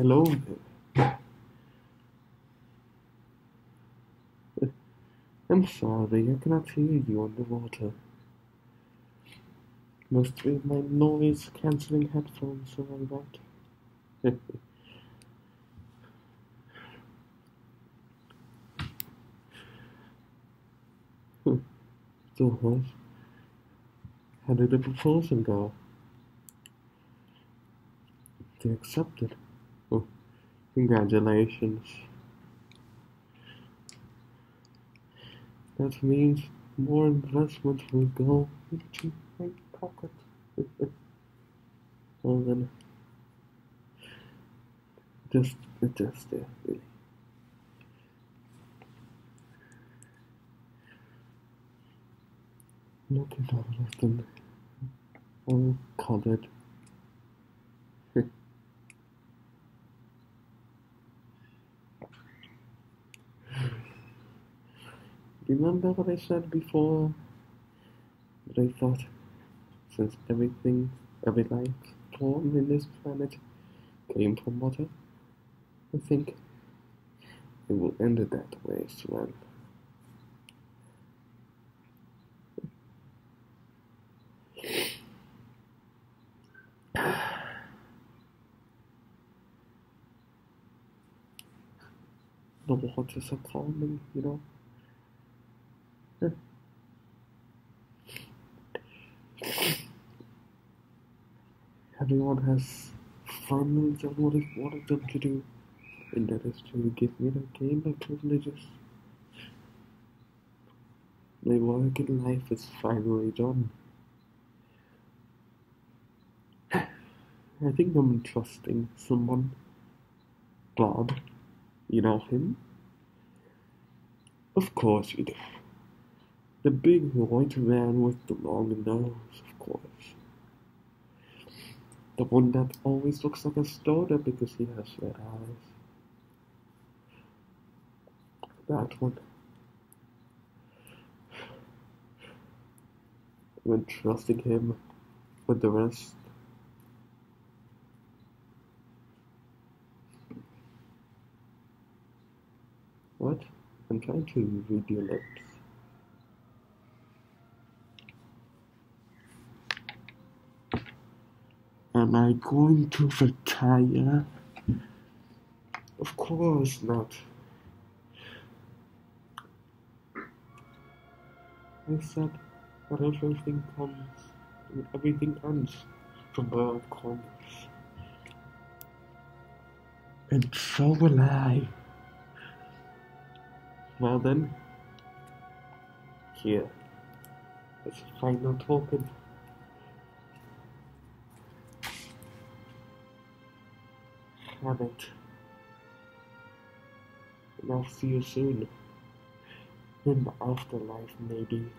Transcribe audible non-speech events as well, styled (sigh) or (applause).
hello. I'm sorry, I cannot hear you underwater. Must be my noise cancelling headphones or all that. (laughs) so what? How did the proposal go? They accepted. Congratulations. That means more investment will go into my pocket. (laughs) well then, just, just there, really. Look at all of them, all colored. Remember what I said before? That I thought, since everything, every life form in this planet came from water, I think it will end it that way well. (sighs) The waters are calming, you know. (laughs) Everyone has finals of what I wanted them to do, and that is to give me the game of privileges. My work in life is finally done. (sighs) I think I'm trusting someone. God. You know him? Of course you do. The big white man with the long nose, of course. The one that always looks like a stoner because he has red eyes. That one. When trusting him with the rest. What? I'm trying to read your lips. Am I going to retire? Of course not. I said that everything comes and everything ends from where it comes. And so will I. Well then, here is a final token. haven't. And I'll see you soon. In the afterlife, maybe.